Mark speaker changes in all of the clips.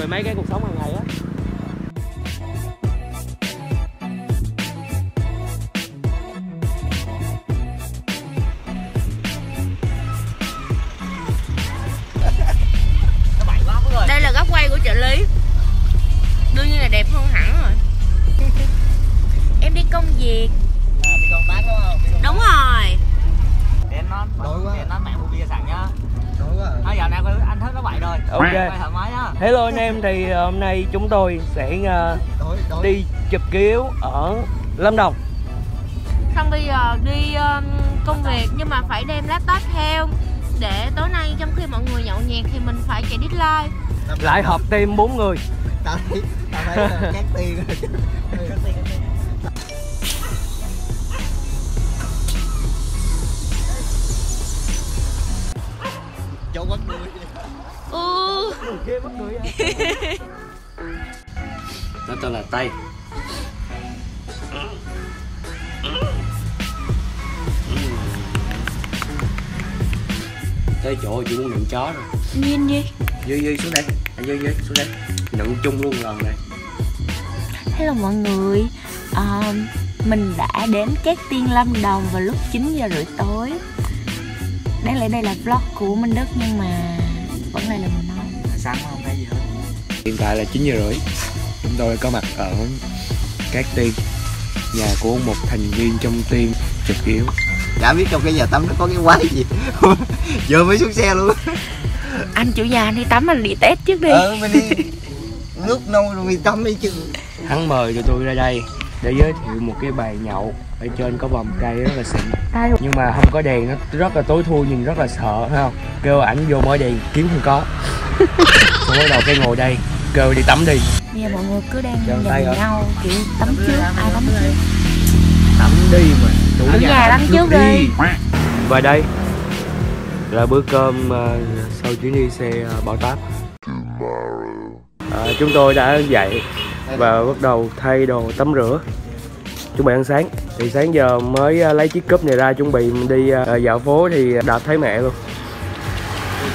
Speaker 1: Về mấy cái cuộc sống hàng ngày á.
Speaker 2: Đây là góc quay của trợ lý. Đương nhiên là đẹp hơn hẳn rồi. Em đi công việc.
Speaker 3: Đi công tác đúng không?
Speaker 2: Đúng rồi.
Speaker 3: Để nó
Speaker 4: Đói quá.
Speaker 3: để nó mẹ mua bia sẵn nhá thôi giờ này anh thấy nó vậy rồi.
Speaker 1: Ok.
Speaker 3: quay thoải mái nhá
Speaker 1: hello anh em thì ờ, hôm nay chúng tôi sẽ
Speaker 4: đói
Speaker 1: đi chụp kiếu ở lâm đồng.
Speaker 2: Xong bây giờ đi um, công việc nhưng mà phải đem laptop theo. Để tối nay trong khi mọi người nhậu nhẹt thì mình phải chạy deadline.
Speaker 1: Lại họp team bốn người.
Speaker 4: Tao thấy, tao thấy cát tiền
Speaker 2: Ừ
Speaker 1: nó tên là tây. Tới chỗ chỉ muốn nhận chó rồi.
Speaker 2: Nhìn gì?
Speaker 1: Dưới dưới xuống đây. Anh dưới dưới xuống đây. Nhận chung luôn lần này.
Speaker 2: Hello mọi người. À, Mình đã đến Cát Tiên Lâm Đồng vào lúc 9 giờ rưỡi tối. Đáng lẽ đây là vlog của Minh Đức nhưng mà
Speaker 4: Sáng không? Thấy gì hết
Speaker 1: hiện tại là 9 giờ rưỡi. Chúng tôi có mặt ở Cát Tiên nhà của một thành viên trong team chụp kiểu
Speaker 4: Chả biết trong cái giờ tắm nó có cái quái gì. Vừa mới xuống xe luôn.
Speaker 2: Anh chủ nhà đi tắm anh đi test trước đi.
Speaker 4: Ờ mình đi. Nước nâu rồi mình tắm đi chứ.
Speaker 1: Hắn mời tụi tôi ra đây để giới thiệu một cái bàn nhậu ở trên có vòng cây rất là xịn. Nhưng mà không có đèn nó rất là tối thui nhìn rất là sợ thấy không? Kêu ảnh vô mở đèn kiếm không có xong bắt đầu cái ngồi đây kêu đi tắm đi.
Speaker 2: Bây giờ mọi người cứ đang dành
Speaker 1: hả?
Speaker 2: nhau kiểu tắm trước ai tắm trước?
Speaker 1: Tắm đi mà chủ
Speaker 2: Ở nhà tắm trước đi.
Speaker 1: và đây. Là bữa cơm ờ, sau chuyến đi xe uh, bảo táp. Ờ, chúng tôi đã dậy và bắt đầu thay đồ tắm rửa. Chuẩn bị ăn sáng. Thì sáng giờ mới ờ, lấy chiếc cúp này ra chuẩn bị mình đi ờ, dạo phố thì đạp thấy mẹ luôn.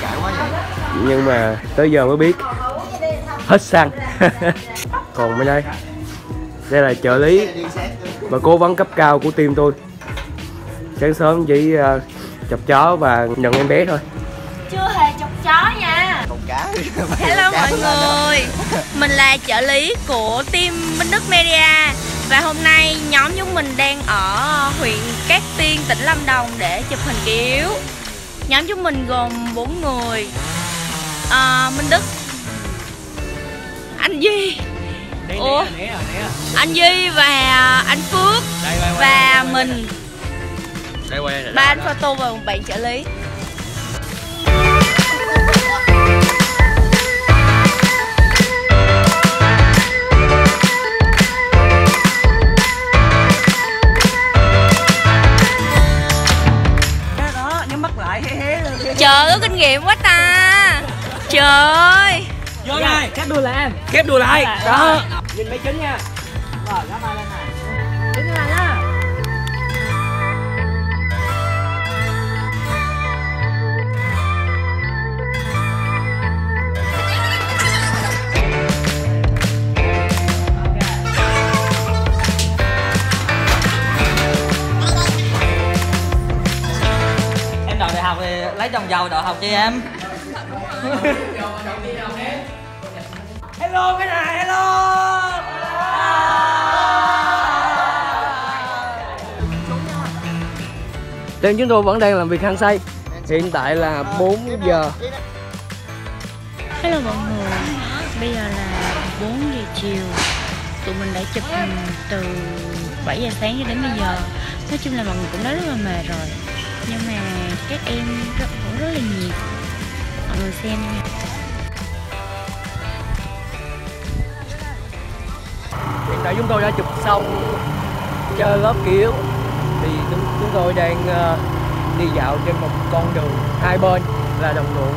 Speaker 4: Cãi quá vậy
Speaker 1: nhưng mà tới giờ mới biết. Hết xăng. Còn bên đây? Đây là trợ lý và cố vấn cấp cao của team tôi. Sáng sớm chỉ uh, chọc chó và nhận em bé thôi.
Speaker 2: Chưa hề chọc chó nha. Hello mọi người. Mình là trợ lý của team Minh Đức Media. Và hôm nay nhóm chúng mình đang ở huyện Cát Tiên, tỉnh Lâm Đồng để chụp hình yếu Nhóm chúng mình gồm 4 người à, Minh Đức. Anh Duy. Ủa? Anh Duy và anh Phước Và mình.
Speaker 1: Đây quay
Speaker 2: Ba anh photo và một bạn trợ lý Trời. Ơi
Speaker 1: Vô này. Dạ, Kép đùi lại em. Kép đùi lại dạ, dạ. Đó. Nhìn mấy trứng nha.
Speaker 2: Rồi, nó bay
Speaker 3: lên này. Nha em đòi đại học thì lấy chồng giàu đòi học chi em?
Speaker 1: Hello cái này hello. Tên chúng tôi vẫn đang làm việc hăng say. Hiện tại là 4 giờ.
Speaker 2: Hello mọi người. Bây giờ là 4 giờ chiều. Tụi mình đã chụp từ 7 giờ sáng cho đến bây giờ. Nói chung là mọi người cũng đã rất là mệt rồi. Nhưng mà các em rất, vẫn rất là nhiệt Mọi người xem nha.
Speaker 1: Hiện tại chúng tôi đã chụp xong chơi lớp kiểu. Thì chúng, chúng tôi đang ờ, đi dạo trên một con đường hai bên là đồng ruộng.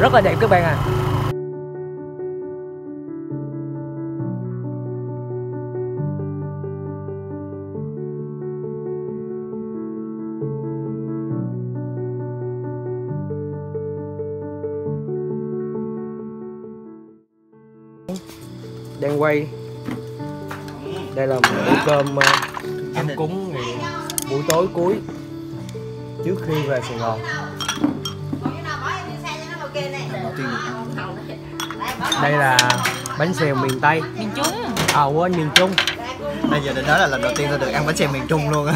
Speaker 1: Rất là đẹp các bạn à đang quay. Đây là một bữa cơm ờ, ăn cúng ngày buổi tối cuối trước khi về Sài Gòn. Đây là bánh xèo miền Tây.
Speaker 2: Miền Trung
Speaker 1: à quên miền Trung
Speaker 4: bây giờ đến đó là lần đầu tiên tôi được ăn bánh xèo miền Trung luôn á.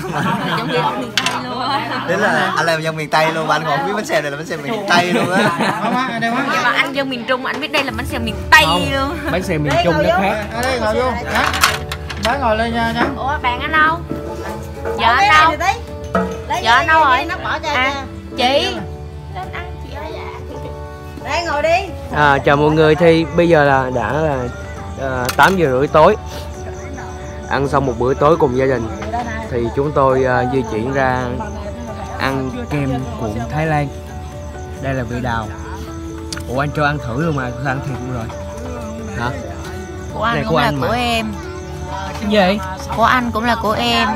Speaker 2: Giống như miền Tây luôn á.
Speaker 4: Đấy là anh làm dân miền Tây luôn mà anh còn không biết bánh xèo này là bánh xèo miền Tây luôn á.
Speaker 2: Nhưng mà anh dân miền Trung anh biết đây là bánh xèo miền Tây
Speaker 1: không
Speaker 2: luôn.
Speaker 1: bánh xèo miền Trung nó khác.
Speaker 5: ở đây ngồi vô. Nhá bác ngồi lên nha nhá
Speaker 2: Ủa bạn anh đâu? Vợ anh đâu? Vợ anh đâu rồi? À, chị? Lên ăn chị ơi.
Speaker 6: Đây ngồi đi.
Speaker 1: À, chào mọi người thì bây giờ là đã là à, 8 giờ rưỡi tối ăn xong một bữa tối cùng gia đình thì chúng tôi à, di chuyển ra ăn kem cuộn Thái Lan. Đây là vị đào. Ủa anh cho ăn thử luôn mà ăn thiệt luôn rồi? Hả?
Speaker 2: Của anh
Speaker 1: Này
Speaker 2: cũng
Speaker 1: của
Speaker 2: là
Speaker 1: anh mà.
Speaker 2: của em.
Speaker 1: Cái gì?
Speaker 2: Của anh cũng là của em